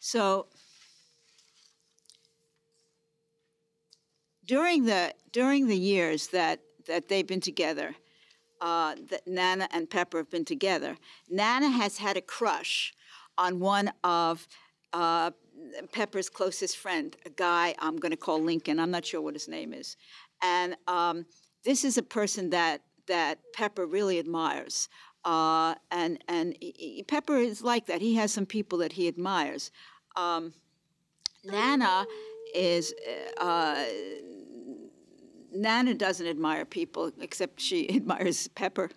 So during the during the years that that they've been together, uh, that Nana and Pepper have been together, Nana has had a crush on one of uh, Pepper's closest friend, a guy I'm going to call Lincoln. I'm not sure what his name is, and um, this is a person that that Pepper really admires. Uh, and and Pepper is like that. He has some people that he admires. Um, Nana is uh, Nana doesn't admire people except she admires Pepper.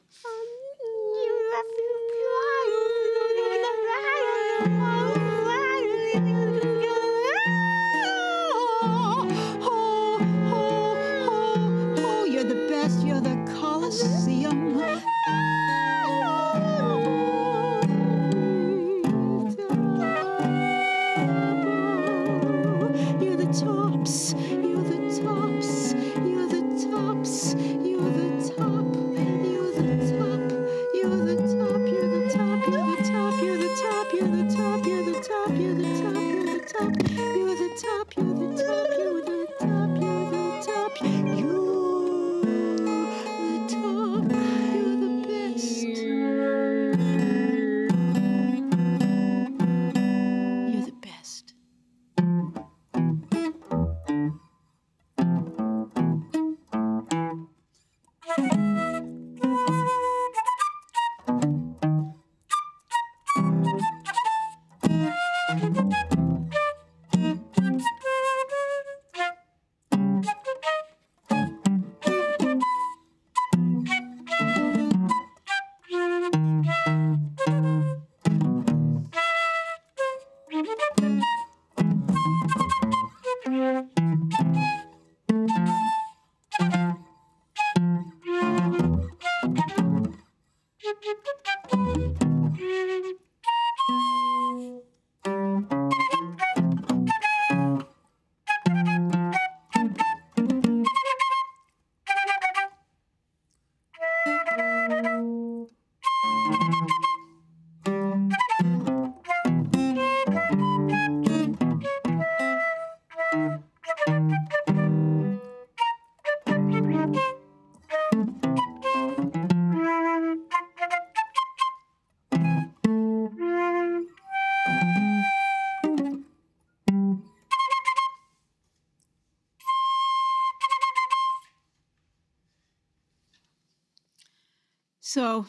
So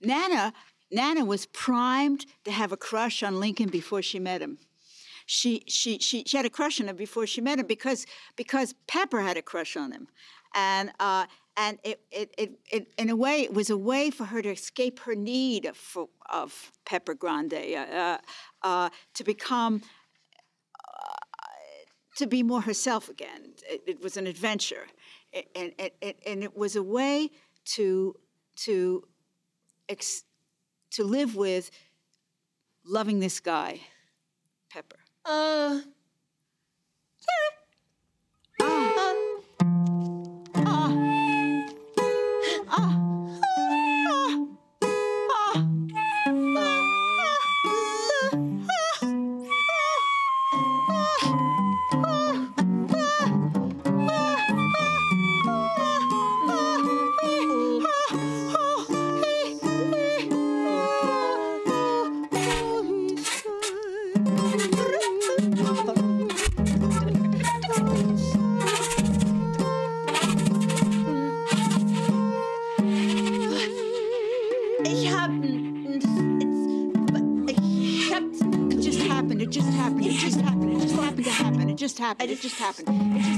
Nana Nana was primed to have a crush on Lincoln before she met him. She, she, she, she had a crush on him before she met him because, because Pepper had a crush on him. And, uh, and it, it, it, it, in a way, it was a way for her to escape her need of, of Pepper Grande, uh, uh, to become, uh, to be more herself again. It, was an adventure. And, and, and it was a way to, to, ex, to live with loving this guy, Pepper. Uh. Hab. It just happened. It just happened. It just happened. It just happened to happen. It just happened. It just happened. It just happened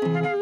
Thank you.